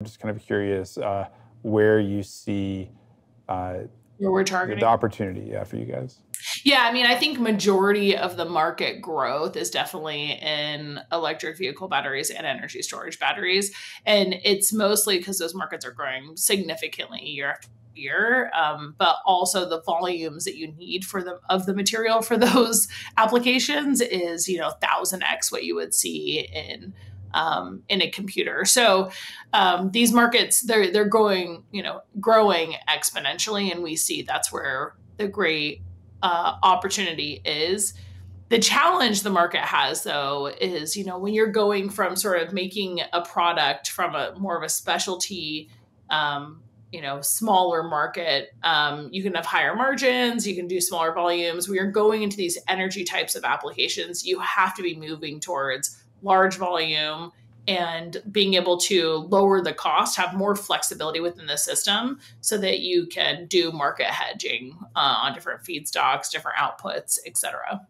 I'm just kind of curious uh, where you see uh, where we're targeting the opportunity yeah, for you guys. Yeah, I mean, I think majority of the market growth is definitely in electric vehicle batteries and energy storage batteries, and it's mostly because those markets are growing significantly year after year, um, but also the volumes that you need for the of the material for those applications is you know thousand x what you would see in um, in a computer. So um, these markets they're they're going you know growing exponentially, and we see that's where the great uh, opportunity is. The challenge the market has, though, is you know when you're going from sort of making a product from a more of a specialty um, you know smaller market um, you can have higher margins you can do smaller volumes we are going into these energy types of applications you have to be moving towards large volume and being able to lower the cost have more flexibility within the system so that you can do market hedging uh, on different feedstocks different outputs etc